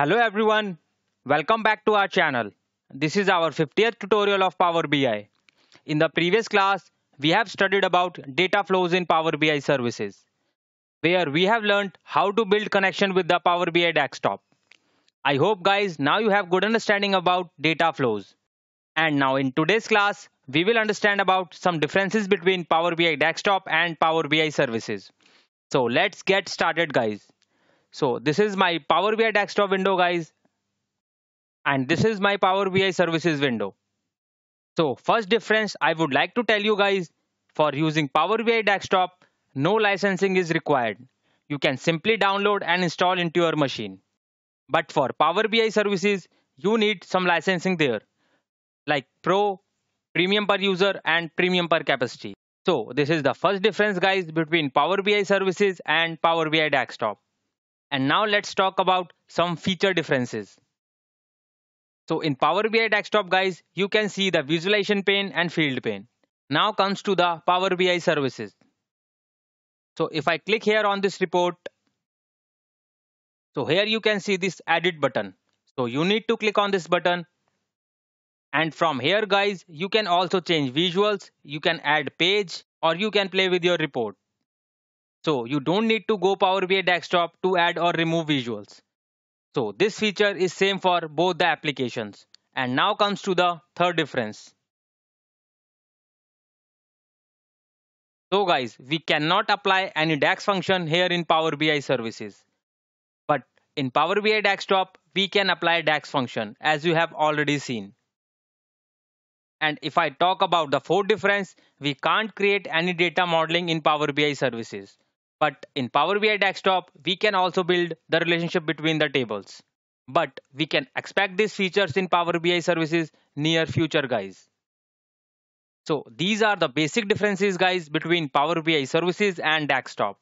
Hello everyone, welcome back to our channel. This is our 50th tutorial of Power BI. In the previous class, we have studied about data flows in Power BI services, where we have learned how to build connection with the Power BI desktop. I hope guys now you have good understanding about data flows. And now in today's class, we will understand about some differences between Power BI desktop and Power BI services. So let's get started guys. So this is my Power BI desktop window guys. And this is my Power BI services window. So first difference I would like to tell you guys for using Power BI desktop, no licensing is required. You can simply download and install into your machine. But for Power BI services, you need some licensing there like Pro, Premium per user and Premium per capacity. So this is the first difference guys between Power BI services and Power BI desktop. And now let's talk about some feature differences. So in Power BI desktop guys, you can see the visualization pane and field pane. Now comes to the Power BI services. So if I click here on this report, so here you can see this edit button. So you need to click on this button. And from here guys, you can also change visuals, you can add page or you can play with your report. So you don't need to go Power BI desktop to add or remove visuals. So this feature is same for both the applications. And now comes to the third difference. So guys, we cannot apply any DAX function here in Power BI services. But in Power BI desktop, we can apply DAX function as you have already seen. And if I talk about the fourth difference, we can't create any data modeling in Power BI services. But in Power BI desktop, we can also build the relationship between the tables. But we can expect these features in Power BI services near future guys. So these are the basic differences guys between Power BI services and desktop.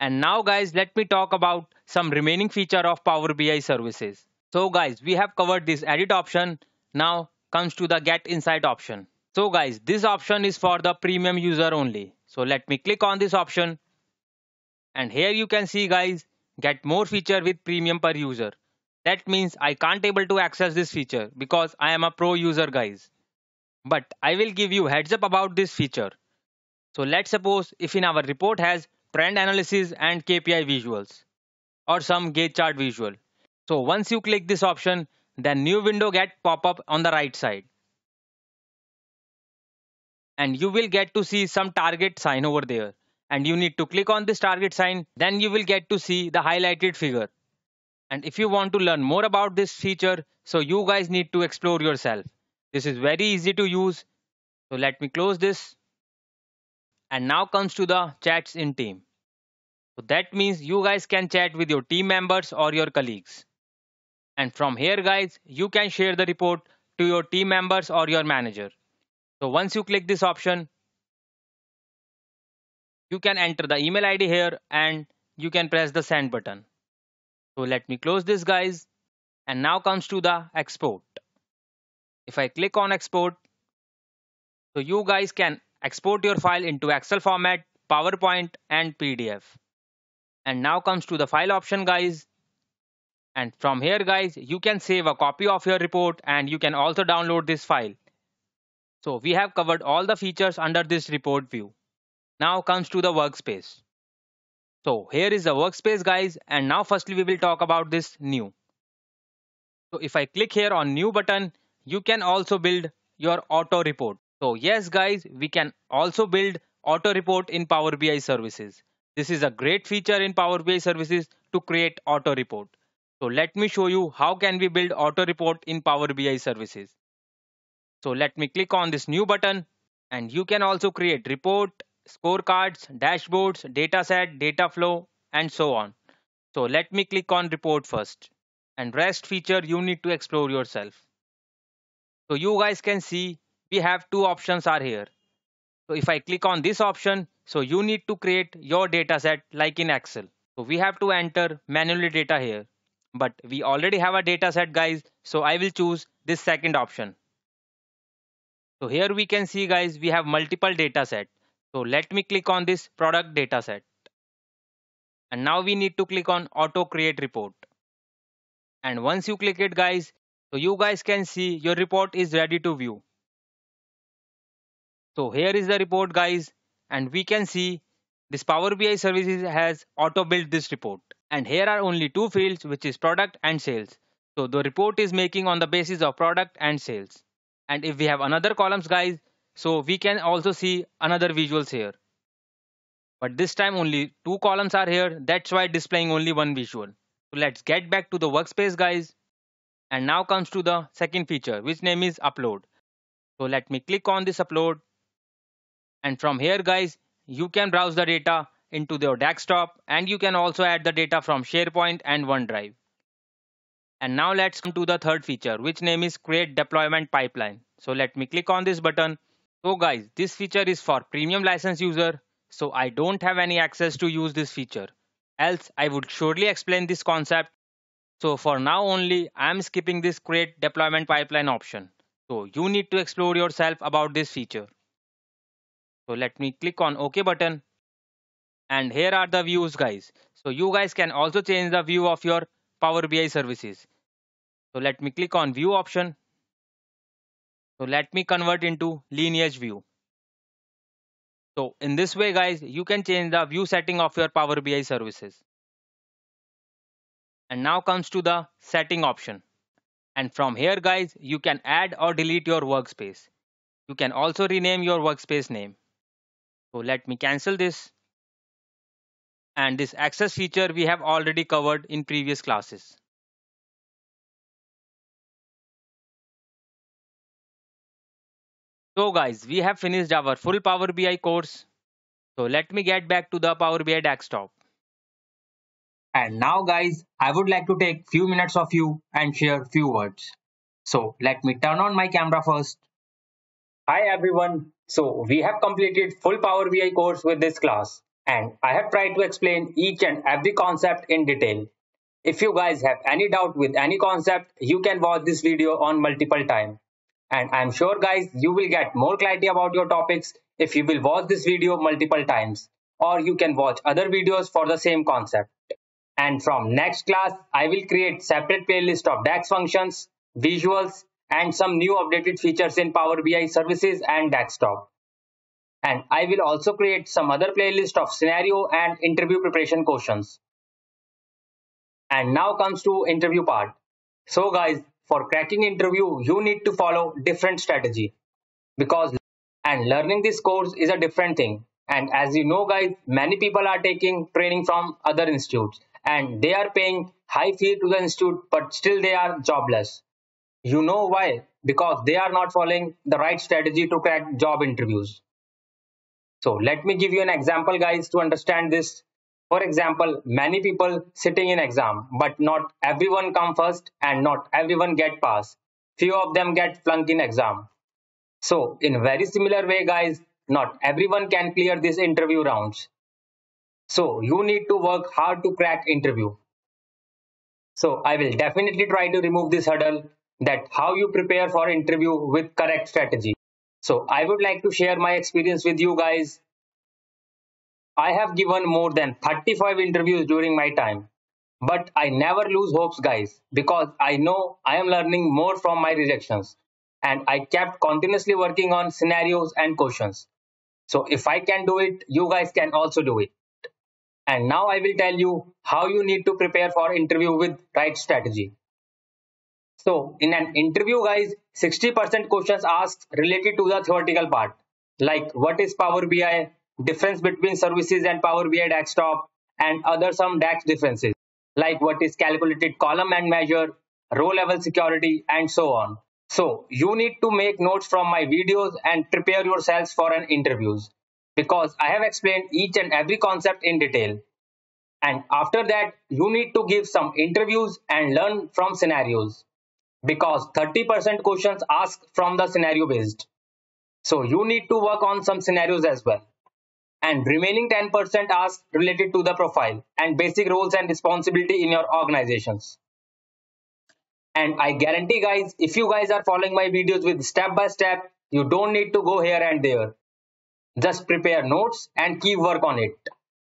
And now guys, let me talk about some remaining feature of Power BI services. So guys, we have covered this edit option. Now comes to the get insight option. So guys, this option is for the premium user only. So let me click on this option and here you can see guys, get more feature with premium per user. That means I can't able to access this feature because I am a pro user guys. But I will give you heads up about this feature. So let's suppose if in our report has trend analysis and KPI visuals or some gauge chart visual. So once you click this option, then new window get pop up on the right side. And you will get to see some target sign over there and you need to click on this target sign then you will get to see the highlighted figure. And if you want to learn more about this feature so you guys need to explore yourself. This is very easy to use. So let me close this. And now comes to the chats in team. So that means you guys can chat with your team members or your colleagues. And from here guys you can share the report to your team members or your manager. So once you click this option you can enter the email id here and you can press the send button. So let me close this guys. And now comes to the export. If i click on export so you guys can export your file into excel format powerpoint and pdf and now comes to the file option guys. And from here guys you can save a copy of your report and you can also download this file. So we have covered all the features under this report view now comes to the workspace. So here is the workspace guys and now firstly we will talk about this new. So if I click here on new button, you can also build your auto report. So yes guys, we can also build auto report in Power BI services. This is a great feature in Power BI services to create auto report. So let me show you how can we build auto report in Power BI services. So let me click on this new button and you can also create report scorecards, dashboards, dataset, data flow, and so on. So let me click on report first. And rest feature you need to explore yourself. So you guys can see we have two options are here. So if I click on this option, so you need to create your dataset like in Excel. So we have to enter manually data here. But we already have a dataset guys. So I will choose this second option. So here we can see guys, we have multiple dataset. So let me click on this product dataset. And now we need to click on auto create report. And once you click it guys, so you guys can see your report is ready to view. So here is the report guys and we can see this Power BI services has auto built this report and here are only two fields which is product and sales. So the report is making on the basis of product and sales. And if we have another columns guys, so we can also see another visuals here. But this time only two columns are here. That's why displaying only one visual. So let's get back to the workspace guys. And now comes to the second feature which name is upload. So let me click on this upload. And from here guys, you can browse the data into your desktop and you can also add the data from SharePoint and OneDrive. And now let's come to the third feature which name is create deployment pipeline. So let me click on this button. So guys, this feature is for premium license user. So I don't have any access to use this feature. Else I would surely explain this concept. So for now only I am skipping this create deployment pipeline option. So you need to explore yourself about this feature. So let me click on OK button. And here are the views guys. So you guys can also change the view of your Power BI services. So let me click on view option. So let me convert into lineage view. So in this way guys, you can change the view setting of your Power BI services. And now comes to the setting option. And from here guys, you can add or delete your workspace. You can also rename your workspace name. So let me cancel this and this access feature we have already covered in previous classes. So guys, we have finished our full Power BI course. So let me get back to the Power BI desktop. And now guys, I would like to take few minutes of you and share few words. So let me turn on my camera first. Hi everyone. So we have completed full Power BI course with this class and I have tried to explain each and every concept in detail. If you guys have any doubt with any concept, you can watch this video on multiple times. And I'm sure guys, you will get more clarity about your topics if you will watch this video multiple times. Or you can watch other videos for the same concept. And from next class, I will create separate playlist of DAX functions, visuals, and some new updated features in Power BI services and desktop and I will also create some other playlist of scenario and interview preparation questions. And now comes to interview part. So guys, for cracking interview, you need to follow different strategy because and learning this course is a different thing. And as you know guys, many people are taking training from other institutes and they are paying high fee to the institute, but still they are jobless. You know why? Because they are not following the right strategy to crack job interviews. So let me give you an example guys to understand this. For example, many people sitting in exam, but not everyone come first and not everyone get pass. Few of them get flunk in exam. So in very similar way guys, not everyone can clear this interview rounds. So you need to work hard to crack interview. So I will definitely try to remove this hurdle that how you prepare for interview with correct strategy. So I would like to share my experience with you guys. I have given more than 35 interviews during my time, but I never lose hopes guys because I know I am learning more from my rejections and I kept continuously working on scenarios and questions. So if I can do it, you guys can also do it. And now I will tell you how you need to prepare for interview with right strategy. So in an interview, guys, 60% questions asked related to the theoretical part, like what is Power BI, difference between services and Power BI desktop, and other some DAX differences, like what is calculated column and measure, row level security, and so on. So you need to make notes from my videos and prepare yourselves for an interviews because I have explained each and every concept in detail. And after that, you need to give some interviews and learn from scenarios because 30% questions asked from the scenario based. So you need to work on some scenarios as well. And remaining 10% asked related to the profile and basic roles and responsibility in your organizations. And I guarantee guys, if you guys are following my videos with step by step, you don't need to go here and there. Just prepare notes and keep work on it.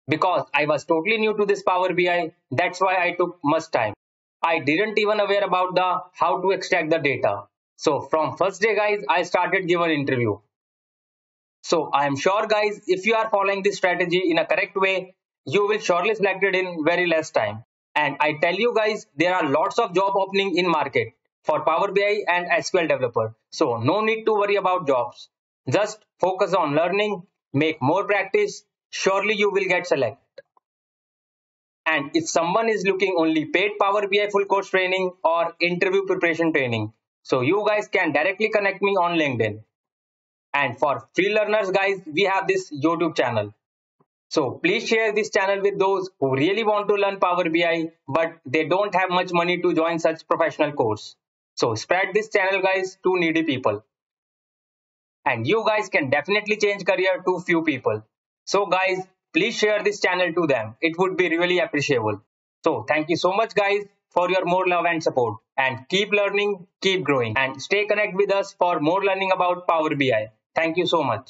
Because I was totally new to this Power BI, that's why I took much time. I didn't even aware about the how to extract the data. So from first day guys, I started give an interview. So I am sure guys, if you are following this strategy in a correct way, you will surely select it in very less time. And I tell you guys, there are lots of job opening in market for Power BI and SQL developer. So no need to worry about jobs. Just focus on learning, make more practice. Surely you will get select. And if someone is looking only paid Power BI full course training or interview preparation training, so you guys can directly connect me on LinkedIn. And for free learners guys, we have this YouTube channel. So please share this channel with those who really want to learn Power BI, but they don't have much money to join such professional course. So spread this channel guys to needy people. And you guys can definitely change career to few people. So guys, please share this channel to them. It would be really appreciable. So thank you so much guys for your more love and support and keep learning, keep growing and stay connected with us for more learning about Power BI. Thank you so much.